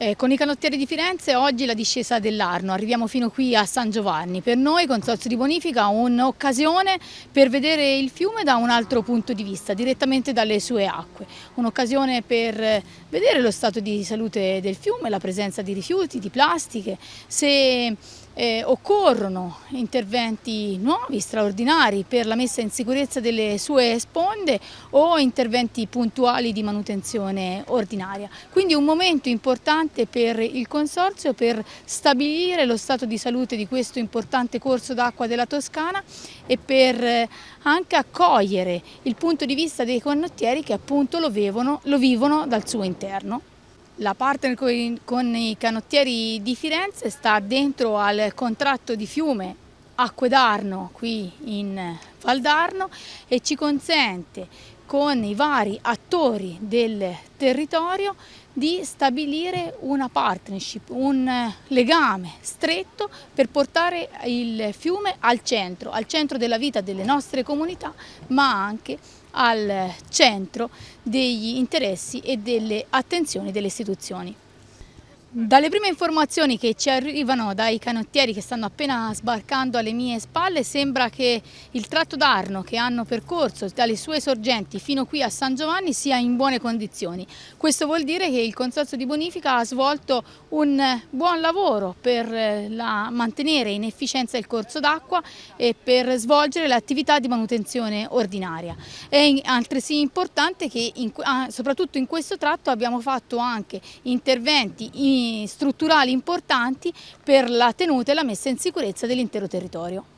Eh, con i canottieri di Firenze oggi la discesa dell'Arno, arriviamo fino qui a San Giovanni. Per noi, Consorzio di Bonifica, un'occasione per vedere il fiume da un altro punto di vista, direttamente dalle sue acque. Un'occasione per vedere lo stato di salute del fiume, la presenza di rifiuti, di plastiche, se eh, occorrono interventi nuovi, straordinari per la messa in sicurezza delle sue sponde o interventi puntuali di manutenzione ordinaria. Quindi un momento importante per il Consorzio per stabilire lo stato di salute di questo importante corso d'acqua della Toscana e per eh, anche accogliere il punto di vista dei condottieri che appunto lo vivono, lo vivono dal suo interno. La partner con i canottieri di Firenze sta dentro al contratto di fiume Acque d'Arno qui in Valdarno e ci consente con i vari attori del territorio di stabilire una partnership, un legame stretto per portare il fiume al centro, al centro della vita delle nostre comunità, ma anche al centro degli interessi e delle attenzioni delle istituzioni. Dalle prime informazioni che ci arrivano dai canottieri che stanno appena sbarcando alle mie spalle sembra che il tratto d'Arno che hanno percorso dalle sue sorgenti fino qui a San Giovanni sia in buone condizioni. Questo vuol dire che il Consorzio di Bonifica ha svolto un buon lavoro per eh, la, mantenere in efficienza il corso d'acqua e per svolgere l'attività di manutenzione ordinaria. È altresì importante che in, ah, soprattutto in questo tratto abbiamo fatto anche interventi in strutturali importanti per la tenuta e la messa in sicurezza dell'intero territorio.